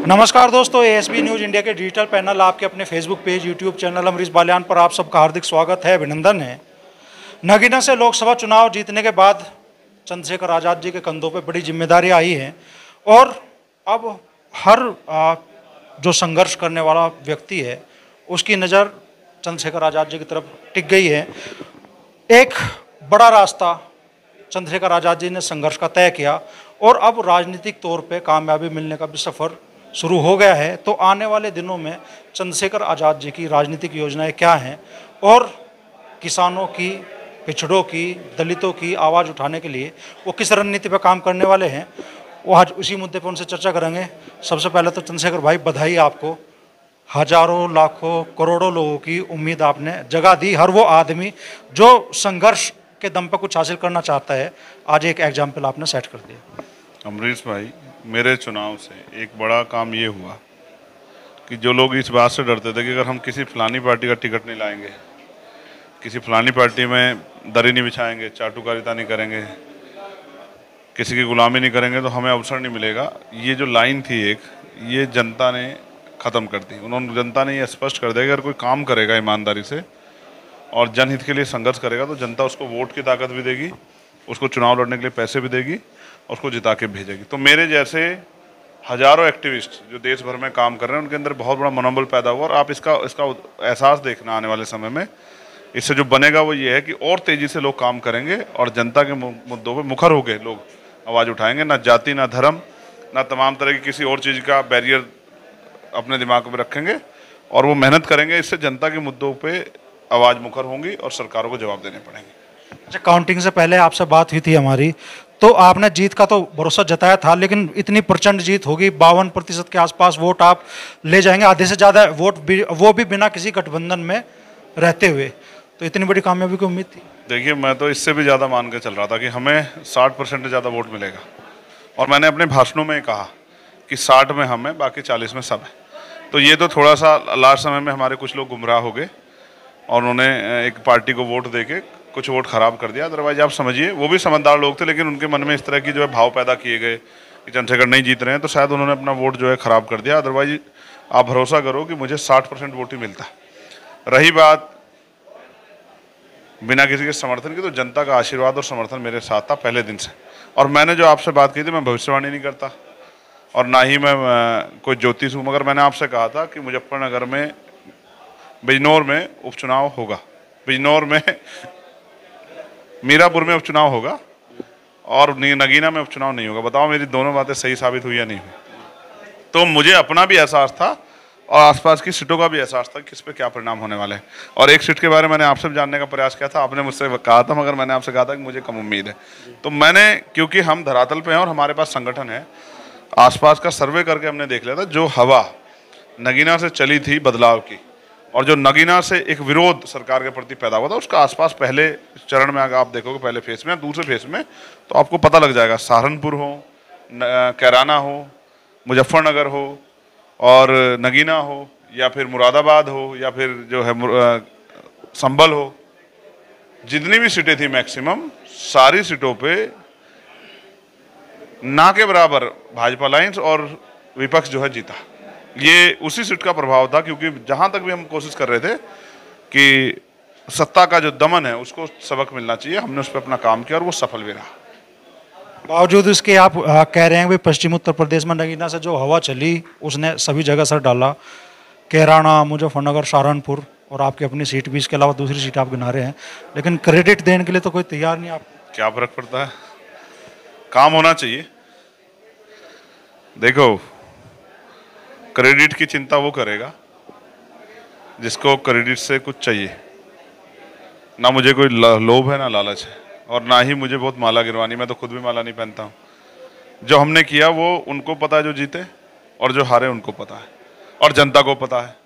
नमस्कार दोस्तों ASB news India के डिजिटल पैनल आपके अपने Facebook page YouTube channel Amrish Baliyan पर आप सबका हार्दिक स्वागत है, अभिनंदन है। नगीना से लोकसभा चुनाव जीतने के बाद चंद्रशेखर आज़ाद जी के कंधों पर बड़ी ज़िम्मेदारी आई है और अब हर जो संघर्ष करने वाला व्यक्ति है, उसकी नज़र चंद्रशेखर आज़ाद जी की तरफ़ टिक गई है। एक बड़ा रास्ता चंद्रशेखर आज़ाद जी ने संघर्ष का तय किया और अब राजनीतिक तौर पे कामयाबी मिलने का भी सफ़र शुरू हो गया है तो आने वाले दिनों में चंद्रशेखर आज़ाद जी की राजनीतिक योजनाएँ क्या हैं और किसानों की, पिछड़ों की, दलितों की आवाज़ उठाने के लिए वो किस रणनीति पर काम करने वाले हैं, वो आज उसी मुद्दे पर उनसे चर्चा करेंगे। सबसे पहले तो चंद्रशेखर भाई, बधाई आपको। हज़ारों, लाखों, करोड़ों लोगों की उम्मीद आपने जगा दी। हर वो आदमी जो संघर्ष के दम पर कुछ हासिल करना चाहता है, आज एक एग्ज़ाम्पल आपने सेट कर दिया। अमरीश भाई मेरे चुनाव से एक बड़ा काम ये हुआ कि जो लोग इस बात से डरते थे कि अगर हम किसी फलानी पार्टी का टिकट नहीं लाएँगे, किसी फलानी पार्टी में दरी नहीं बिछाएँगे, चाटुकारिता नहीं करेंगे, किसी की गुलामी नहीं करेंगे तो हमें अवसर नहीं मिलेगा। ये जो लाइन थी एक, ये जनता ने ख़त्म कर दी। उन्होंने, जनता ने ये स्पष्ट कर दिया कि अगर कोई काम करेगा ईमानदारी से और जनहित के लिए संघर्ष करेगा तो जनता उसको वोट की ताकत भी देगी, उसको चुनाव लड़ने के लिए पैसे भी देगी उसको जिता के भेजेगी। तो मेरे जैसे हज़ारों एक्टिविस्ट जो देश भर में काम कर रहे हैं, उनके अंदर बहुत बड़ा मनोबल पैदा हुआ और आप इसका इसका एहसास देखना आने वाले समय में, इससे जो बनेगा वो ये है कि और तेज़ी से लोग काम करेंगे और जनता के मुद्दों पर मुखर हो गए लोग आवाज़ उठाएँगे। ना जाति, ना धर्म, ना तमाम तरह की किसी और चीज़ का बैरियर अपने दिमाग में रखेंगे और वो मेहनत करेंगे। इससे जनता के मुद्दों पे आवाज़ मुखर होंगी और सरकारों को जवाब देने पड़ेंगे। अच्छा काउंटिंग से पहले आपसे बात हुई थी हमारी। तो आपने जीत का तो भरोसा जताया था, लेकिन इतनी प्रचंड जीत होगी, बावन प्रतिशत के आसपास वोट आप ले जाएँगे, आधे से ज़्यादा वोट भी, वो भी बिना किसी गठबंधन में रहते हुए। तो इतनी बड़ी कामयाबी की उम्मीद थी? देखिए, मैं तो इससे भी ज़्यादा मान के चल रहा था कि हमें साठ परसेंट ज़्यादा वोट मिलेगा। और मैंने अपने भाषणों में कहा कि साठ में हम, बाकी चालीस में सब है। तो ये तो थोड़ा सा लास्ट समय में हमारे कुछ लोग गुमराह हो गए और उन्होंने, एक पार्टी को वोट दे के कुछ वोट खराब कर दिया। अदरवाइज़ आप समझिए, वो भी समझदार लोग थे, लेकिन उनके मन में इस तरह की जो है भाव पैदा किए गए कि चंद्रशेखर नहीं जीत रहे हैं तो शायद उन्होंने अपना वोट जो है ख़राब कर दिया। अदरवाइज़ आप भरोसा करो कि मुझे साठ परसेंट वोट ही मिलता। रही बात बिना किसी के समर्थन की तो जनता का आशीर्वाद और समर्थन मेरे साथ था पहले दिन से। और मैंने जो आपसे बात की थी, मैं भविष्यवाणी नहीं करता। और ना ही मैं, कोई ज्योतिष हूँ, मगर मैंने आपसे कहा था कि मुजफ्फरनगर में, बिजनौर में उपचुनाव होगा। बिजनौर में मीरापुर में उपचुनाव होगा और नगीना में उपचुनाव नहीं होगा। बताओ मेरी दोनों बातें सही साबित हुई या नहीं हुई। तो मुझे अपना भी एहसास था और आसपास की सीटों का भी एहसास था कि इस पर क्या परिणाम होने वाले हैं। और एक सीट के बारे में मैंने आपसे जानने का प्रयास किया था। आपने मुझसे कहा था, मगर मैंने आपसे कहा था कि मुझे कम उम्मीद है। तो मैंने, क्योंकि हम धरातल पे हैं और हमारे पास संगठन है, आसपास का सर्वे करके हमने देख लिया था, जो हवा नगीना से चली थी बदलाव की और जो नगीना से एक विरोध सरकार के प्रति पैदा हुआ था, उसका आसपास पहले चरण में अगर आप देखोगे, पहले फेस में दूसरे फेस में तो आपको पता लग जाएगा, सहारनपुर हो कैराना हो, मुजफ्फरनगर हो, और नगीना हो, या फिर मुरादाबाद हो, या फिर जो है संभल हो, जितनी भी सीटें थी मैक्सिमम, सारी सीटों पे ना के बराबर भाजपा लाइन्स और विपक्ष जो है जीता। ये उसी सीट का प्रभाव था क्योंकि जहाँ तक भी हम कोशिश कर रहे थे कि सत्ता का जो दमन है उसको सबक मिलना चाहिए। हमने उस पर अपना काम किया और वो सफल भी रहा। बावजूद इसके आप आ, कह रहे हैं कि पश्चिम उत्तर प्रदेश में नगीना से जो हवा चली उसने सभी जगह सर डाला। कैराना मुजफ्फरनगर सहारनपुर और आपकी अपनी सीट भी। इसके अलावा दूसरी सीट आप गिना रहे हैं। लेकिन क्रेडिट देने के लिए तो कोई तैयार नहीं आप। क्या फ़र्क पड़ता है? काम होना चाहिए। देखो क्रेडिट की चिंता वो करेगा, जिसको क्रेडिट से कुछ चाहिए। ना मुझे कोई लोभ है, ना लालच है, और ना ही मुझे बहुत माला गिरवानी, मैं तो खुद भी माला नहीं पहनता हूँ। जो हमने किया, वो उनको पता है जो जीते, और जो हारे उनको पता है, और जनता को पता है।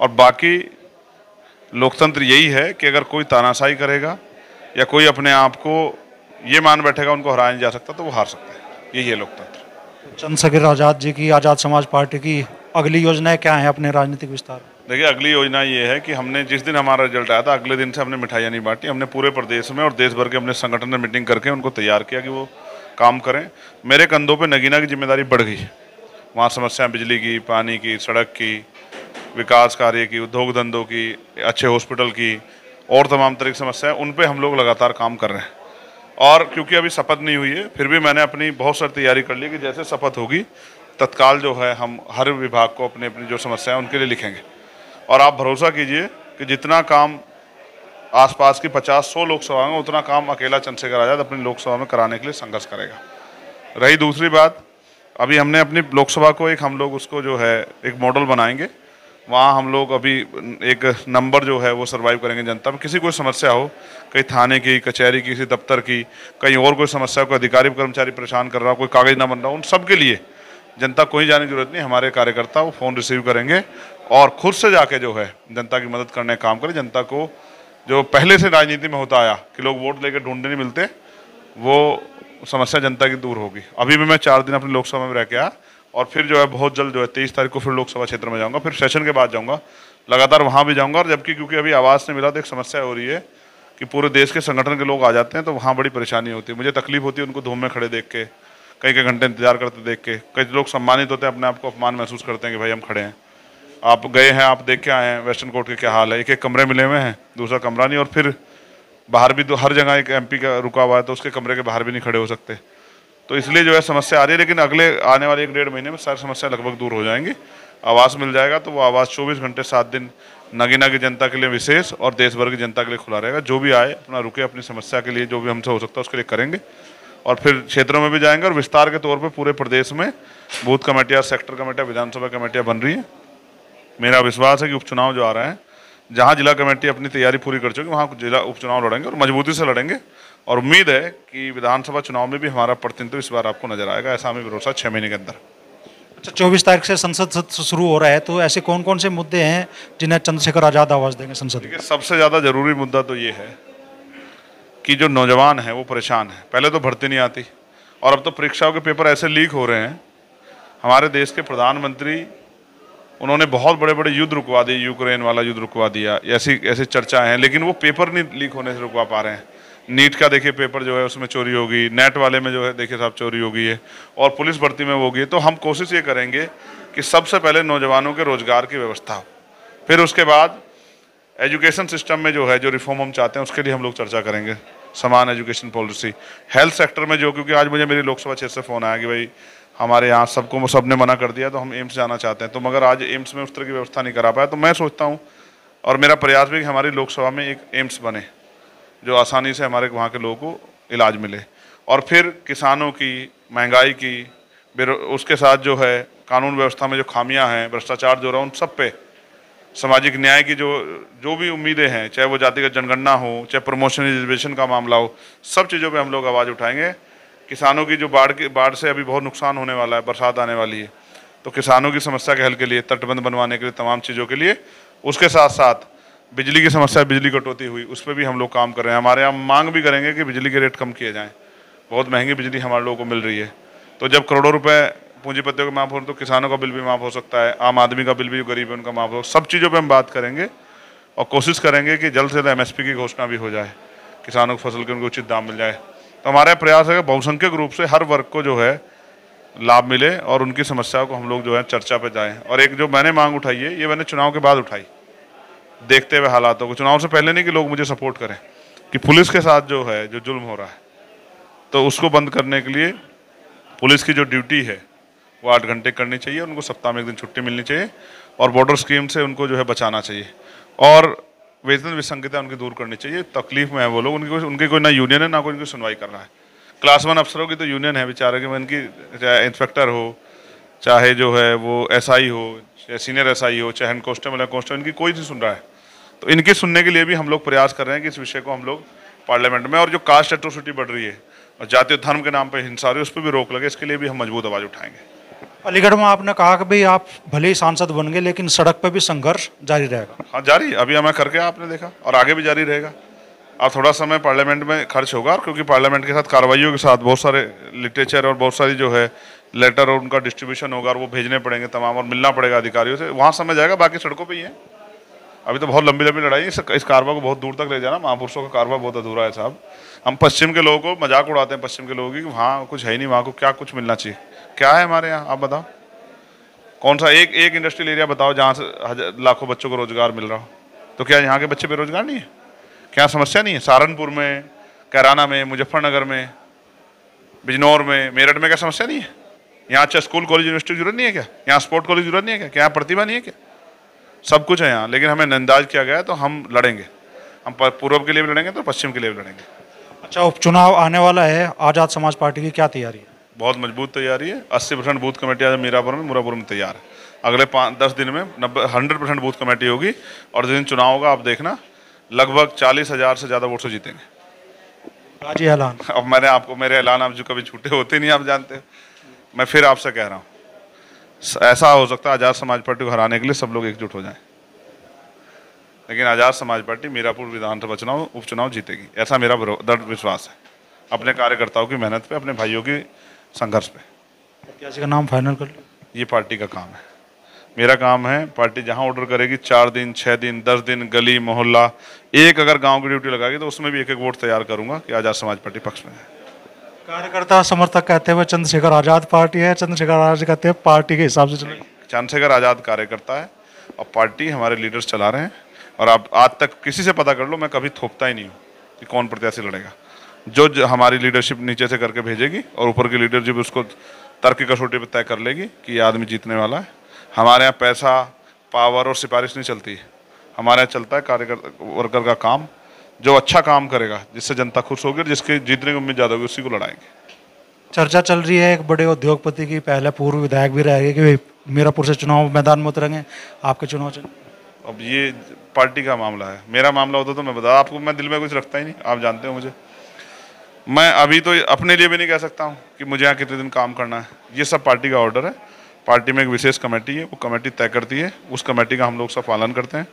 और बाकी लोकतंत्र यही है कि अगर कोई तानाशाही करेगा, या कोई अपने आप को ये मान बैठेगा, उनको हराया नहीं जा सकता तो वो हार सकता है। यही है लोकतंत्र। चंद्रशेखर आज़ाद जी की, आज़ाद समाज पार्टी की अगली योजनाएँ क्या है अपने राजनीतिक विस्तार देखिए, अगली योजना ये है कि हमने जिस दिन हमारा रिज़ल्ट आया था, अगले दिन से हमने मिठाइयाँ नहीं बांटी, हमने पूरे प्रदेश में और देश भर के अपने संगठन में मीटिंग करके उनको तैयार किया कि वो काम करें। मेरे कंधों पर नगीना की ज़िम्मेदारी बढ़ गई। वहाँ समस्याएँ, बिजली की, पानी की, सड़क की, विकास कार्य की, उद्योग धंधों की, अच्छे हॉस्पिटल की और तमाम तरह की समस्याएँ, उन पे हम लोग लगातार काम कर रहे हैं। और क्योंकि अभी शपथ नहीं हुई है, फिर भी मैंने अपनी बहुत सारी तैयारी कर ली कि जैसे शपथ होगी, तत्काल जो है हम हर विभाग को अपनी अपनी जो समस्या है उनके लिए लिखेंगे। और आप भरोसा कीजिए कि जितना काम आसपास की पचास सौ लोकसभा में, उतना काम अकेला चंद्रशेखर आज़ाद अपनी लोकसभा में कराने के लिए संघर्ष करेगा। रही दूसरी बात, अभी हमने अपनी लोकसभा को एक, हम लोग उसको जो है एक मॉडल बनाएँगे। वहाँ हम लोग अभी एक नंबर जो है वो सर्वाइव करेंगे जनता में। किसी कोई समस्या हो, कहीं थाने की, कचहरी की, किसी दफ्तर की, कहीं और कोई समस्या कोई अधिकारी, कर्मचारी परेशान कर रहा हो, कोई कागज़ ना बन रहा हो, उन सब के लिए जनता कोई जाने की ज़रूरत नहीं। हमारे कार्यकर्ता वो फ़ोन रिसीव करेंगे और खुद से जाके जो है जनता की मदद करने का काम करें। जनता को जो पहले से राजनीति में होता आया कि लोग वोट लेकर ढूँढने नहीं मिलते, वो समस्या जनता की दूर होगी। अभी भी मैं चार दिन अपनी लोकसभा में रह के आया और फिर जो है बहुत जल्द जो है तेईस तारीख को फिर लोकसभा क्षेत्र में जाऊँगा, फिर सेशन के बाद जाऊँगा। लगातार वहाँ भी जाऊँगा और जबकि क्योंकि अभी आवाज़ नहीं मिला तो एक समस्या हो रही है कि पूरे देश के संगठन के लोग आ जाते हैं तो वहाँ बड़ी परेशानी होती है। मुझे तकलीफ़ होती है उनको धूम में खड़े देख के, कई कई घंटे इंतज़ार करते देख के। कई लोग सम्मानित होते हैं, अपने आप को अपमान महसूस करते हैं कि भाई हम खड़े हैं। आप गए हैं, आप देख के आए हैं वेस्टर्न कोर्ट के क्या हाल है? एक एक कमरे मिले हुए हैं, दूसरा कमरा नहीं और फिर बाहर भी तो हर जगह एक एमपी का रुका हुआ है तो उसके कमरे के बाहर भी नहीं खड़े हो सकते। तो इसलिए जो है समस्या आ रही है, लेकिन अगले, आने वाले एक डेढ़ महीने में सारी समस्या लगभग दूर हो जाएँगी। आवास मिल जाएगा तो वो आवास चौबीस घंटे, सात दिन नगीना की जनता के लिए विशेष और देश भर की जनता के लिए खुला रहेगा। जो भी आए, अपना रुके अपनी समस्या के लिए, जो भी हमसे हो सकता है उसके लिए करेंगे। और फिर क्षेत्रों में भी जाएँगे और विस्तार के तौर पर पूरे प्रदेश में बूथ कमेटियाँ सेक्टर कमेटियाँ विधानसभा कमेटियाँ बन रही हैं। मेरा विश्वास है कि उपचुनाव जो आ रहा है, जहाँ जिला कमेटी अपनी तैयारी पूरी कर चुकी वहाँ जिला उपचुनाव लड़ेंगे और मजबूती से लड़ेंगे। और उम्मीद है कि विधानसभा चुनाव में भी हमारा प्रतिनिधित्व इस बार आपको नज़र आएगा ऐसा हमें भरोसा छः महीने के अंदर। अच्छा चौबीस तारीख से संसद सत्र शुरू हो रहा है तो ऐसे कौन कौन से मुद्दे हैं जिन्हें चंद्रशेखर आज़ाद आवाज़ देंगे संसद में? सबसे ज़्यादा ज़रूरी मुद्दा तो ये है कि जो नौजवान हैं वो परेशान हैं। पहले तो भर्ती नहीं आती और अब तो परीक्षाओं के पेपर ऐसे लीक हो रहे हैं। हमारे देश के प्रधानमंत्री उन्होंने बहुत बड़े बड़े युद्ध रुकवा दिए यूक्रेन वाला युद्ध रुकवा दिया ऐसी ऐसी चर्चाएँ हैं लेकिन वो पेपर नहीं लीक होने से रुकवा पा रहे हैं। नीट का देखिए पेपर जो है उसमें चोरी होगी, नेट वाले में जो है देखिए साहब चोरी होगी है, और पुलिस भर्ती में होगी तो हम कोशिश ये करेंगे कि सबसे पहले नौजवानों के रोज़गार की व्यवस्था हो। फिर उसके बाद एजुकेशन सिस्टम में जो है, जो रिफॉर्म हम चाहते हैं, उसके लिए हम लोग चर्चा करेंगे। समान एजुकेशन पॉलिसी। हेल्थ सेक्टर में जो, क्योंकि आज मुझे मेरी लोकसभा क्षेत्र से फ़ोन आया कि भाई हमारे यहाँ सबको सबने मना कर दिया तो हम एम्स जाना चाहते हैं। तो मगर आज एम्स में उस तरह की व्यवस्था नहीं करा पाया तो मैं सोचता हूँ, और मेरा प्रयास भी कि हमारी लोकसभा में एक एम्स बने। जो आसानी से हमारे वहाँ के लोगों को इलाज मिले। और फिर किसानों की, महँगाई की उसके साथ जो है कानून व्यवस्था में जो खामियाँ हैं, भ्रष्टाचार जो रहा उन सब पे सामाजिक न्याय की जो जो भी उम्मीदें हैं, चाहे वो जातिगत जनगणना हो, चाहे प्रमोशन रिजर्वेशन का मामला हो, सब चीज़ों पे हम लोग आवाज़ उठाएँगे। किसानों की जो बाढ़ की, बाढ़ से अभी बहुत नुकसान होने वाला है, बरसात आने वाली है तो किसानों की समस्या के हल के लिए, तटबंध बनवाने के लिए, तमाम चीज़ों के लिए, उसके साथ साथ बिजली की समस्या, बिजली कटौती हुई, उस पर भी हम लोग काम कर रहे हैं। हमारे यहाँ मांग भी करेंगे कि बिजली के रेट कम किए जाएँ। बहुत महँगी बिजली हमारे लोगों को मिल रही है। तो जब करोड़ों रुपए पूंजीपतियों का माफ़ हो तो किसानों का बिल भी माफ़ हो सकता है, आम आदमी का बिल भी, गरीब है, उनका माफ़ हो। सब चीज़ों पर हम बात करेंगे और कोशिश करेंगे कि जल्द से जल्द एमएसपी की घोषणा भी हो जाए, किसानों को फ़सल के उनको उचित दाम मिल जाए। तो हमारा प्रयास है कि बहुसंख्यक रूप से हर वर्ग को जो है लाभ मिले और उनकी समस्याओं को हम लोग जो है चर्चा पर जाएँ। और एक जो मैंने मांग उठाई है, ये मैंने चुनाव के बाद उठाई। देखते हुए हालातों को चुनाव से पहले नहीं कि लोग मुझे सपोर्ट करें कि पुलिस के साथ जो है, जो जुल्म हो रहा है तो उसको बंद करने के लिए पुलिस की जो ड्यूटी है, वो आठ घंटे करनी चाहिए उनको सप्ताह में एक दिन छुट्टी मिलनी चाहिए और बॉर्डर स्कीम से उनको जो है बचाना चाहिए और वेतन विसंगता उनकी दूर करनी चाहिए। तकलीफ़ में है वो लोग, उनकी उनकी कोई ना यूनियन है, ना कोई उनकी सुनवाई कर रहा है। क्लास वन अफसरों की तो यूनियन है बेचारे की उनकी चाहे इंस्पेक्टर हो, चाहे जो है वो एसआई हो, चाहे सीनियर एसआई हो, चाहे हेड कॉन्स्टेबल है कॉन्स्टेबल इनकी कोई नहीं सुन रहा है। तो इनके सुनने के लिए भी हम लोग प्रयास कर रहे हैं कि इस विषय को हम लोग पार्लियामेंट में और जो कास्ट एट्रोसिटी बढ़ रही है और जातीय धर्म के नाम पर हिंसा रही है उस पर भी रोक लगे इसके लिए भी हम मज़बूत आवाज़ उठाएँगे। अलीगढ़ में आपने कहा कि भाई आप भले ही सांसद बन गए लेकिन सड़क पर भी संघर्ष जारी रहेगा। हाँ जारी। अभी हमें करके आपने देखा और आगे भी जारी रहेगा। अब थोड़ा समय पार्लियामेंट में खर्च होगा क्योंकि पार्लियामेंट के साथ कार्रवाइयों के साथ बहुत सारे लिटरेचर और बहुत सारी जो है लेटर और उनका डिस्ट्रीब्यूशन होगा और वो भेजने पड़ेंगे तमाम और मिलना पड़ेगा अधिकारियों से। वहाँ समय जाएगा बाकी सड़कों पर ही है। अभी तो बहुत लंबी लंबी लड़ाई इस, इस कारवा को बहुत दूर तक ले जाना। महापुरुषों का कारवा बहुत अधूरा है साहब। हम पश्चिम के लोगों को मज़ाक उड़ाते हैं पश्चिम के लोगों की वहाँ कुछ है नहीं वहाँ को क्या कुछ मिलना चाहिए। क्या है हमारे यहाँ? आप बताओ। कौन सा एक एक इंडस्ट्रियल एरिया बताओ जहाँ से लाखों बच्चों को रोज़गार मिल रहा हो। तो क्या यहाँ के बच्चे बेरोजगार नहीं है? क्या समस्या नहीं है? सहारनपुर में कैराना में मुजफ्फरनगर में बिजनौर में मेरठ में क्या समस्या नहीं है? यहाँ अच्छा स्कूल कॉलेज यूनिवर्सिटी की ज़रूरत नहीं है क्या? यहाँ स्पोर्ट कॉलेज ज़रूरत नहीं है क्या यहाँ प्रतिभा नहीं है क्या? सब कुछ है यहाँ लेकिन हमें नंदाज किया गया है तो हम लड़ेंगे। हम पूर्व के लिए भी लड़ेंगे तो पश्चिम के लिए भी लड़ेंगे। अच्छा उपचुनाव आने वाला है आज़ाद समाज पार्टी की क्या तैयारी है? बहुत मज़बूत तैयारी है। अस्सी परसेंट बूथ कमेटी आज मीरापुर में मुरापुर में तैयार है। अगले पाँच दस दिन में नब्बे हंड्रेड परसेंट बूथ कमेटी होगी और जिस दिन चुनाव होगा आप देखना लगभग चालीस हज़ार से ज़्यादा वोट से जीतेंगे। ऐलान। अब मैंने आपको मेरे ऐलान आप जो कभी झूठे होते नहीं आप जानते। मैं फिर आपसे कह रहा हूँ ऐसा हो सकता है आज़ाद समाज पार्टी को हराने के लिए सब लोग एकजुट हो जाएँ। लेकिन आज़ाद समाज पार्टी मीरापुर विधानसभा चुनाव उपचुनाव जीतेगी। ऐसा मेरा दृढ़ विश्वास है। अपने कार्यकर्ताओं की मेहनत पे अपने भाइयों की संघर्ष पे। प्रत्याशी का नाम फाइनल कर लो। ये पार्टी का काम है। मेरा काम है पार्टी जहाँ ऑर्डर करेगी चार दिन छः दिन दस दिन गली मोहल्ला एक अगर गाँव की ड्यूटी लगाएगी तो उसमें भी एक एक वोट तैयार करूँगा कि आज़ाद समाज पार्टी पक्ष में है। कार्यकर्ता समर्थक कहते हुए चंद्रशेखर आज़ाद पार्टी है। चंद्रशेखर आज़ाद कहते हैं, पार्टी के हिसाब से चलेगी चंद्रशेखर आज़ाद कार्यकर्ता है और पार्टी हमारे लीडर्स चला रहे हैं। और आप, आज तक किसी से पता कर लो, मैं कभी थोपता ही नहीं हूँ कि कौन प्रत्याशी लड़ेगा। जो ज- हमारी लीडरशिप नीचे से करके भेजेगी और ऊपर की लीडरशिप उसको तर्क कसौटी पर तय कर लेगी कि ये आदमी जीतने वाला है। हमारे यहाँ पैसा पावर और सिफारिश नहीं चलती। हमारे यहाँ चलता है कार्यकर्ता वर्कर का काम। जो अच्छा काम करेगा जिससे जनता खुश होगी और जिसके जीतने की उम्मीद ज़्यादा होगी उसी को लड़ाएँगे। चर्चा चल रही है एक बड़े उद्योगपति की पहले पूर्व विधायक भी रहेंगे कि मीरापुर से चुनाव मैदान में उतरेंगे आपके चुनाव चल अब ये पार्टी का मामला है। मेरा मामला होता तो मैं बता आपको मैं दिल में कुछ रखता ही नहीं आप जानते हो मुझे। मैं अभी तो अपने लिए भी नहीं कह सकता हूँ कि मुझे यहाँ कितने दिन काम करना है। ये सब पार्टी का ऑर्डर है। पार्टी में एक विशेष कमेटी है वो कमेटी तय करती है उस कमेटी का हम लोग सब पालन करते हैं।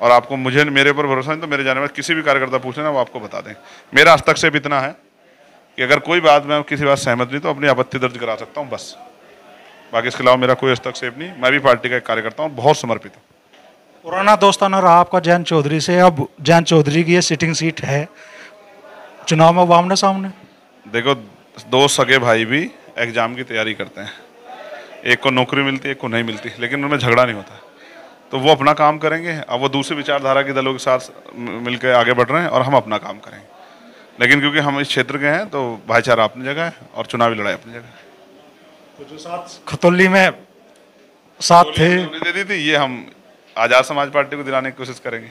और आपको मुझे मेरे ऊपर भरोसा नहीं तो मेरे जाने में किसी भी कार्यकर्ता पूछ लेना वो आपको बता दें। मेरा हस्तक्षेप इतना है कि अगर कोई बात मैं किसी बात सहमत नहीं तो अपनी आपत्ति दर्ज करा सकता हूँ बस। बाकी इसके अलावा मेरा कोई हस्तक्षेप नहीं मैं भी पार्टी का एक कार्यकर्ता हूँ बहुत समर्पित हूँ। पुराना दोस्ताना रहा आपका जैन चौधरी से अब जैन चौधरी की ये सिटिंग सीट है। चुनाव में आमने सामने? देखो दो सगे भाई भी एग्ज़ाम की तैयारी करते हैं। एक को नौकरी मिलती है एक को नहीं मिलती लेकिन उनमें झगड़ा नहीं होता। तो वो अपना काम करेंगे अब वो दूसरी विचारधारा के दलों के साथ मिलकर आगे बढ़ रहे हैं और हम अपना काम करेंगे। लेकिन क्योंकि हम इस क्षेत्र के हैं तो भाईचारा अपनी जगह है और चुनावी लड़ाई अपनी जगह है। तो जो साथ खतौली में साथ थे दे दी थी ये हम आज़ाद समाज पार्टी को दिलाने की कोशिश करेंगे।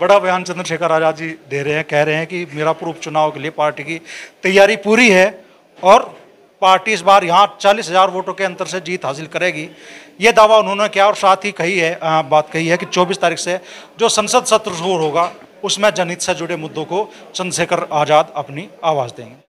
बड़ा बयान चंद्रशेखर आज़ाद जी दे रहे हैं कह रहे हैं कि मीरापुर उपचुनाव के लिए पार्टी की तैयारी पूरी है और पार्टी इस बार यहाँ चालीस हज़ार वोटों के अंतर से जीत हासिल करेगी। ये दावा उन्होंने किया और साथ ही कही है आ, बात कही है कि 24 तारीख से जो संसद सत्र शुरू होगा उसमें जनहित से जुड़े मुद्दों को चंद्रशेखर आज़ाद अपनी आवाज़ देंगे।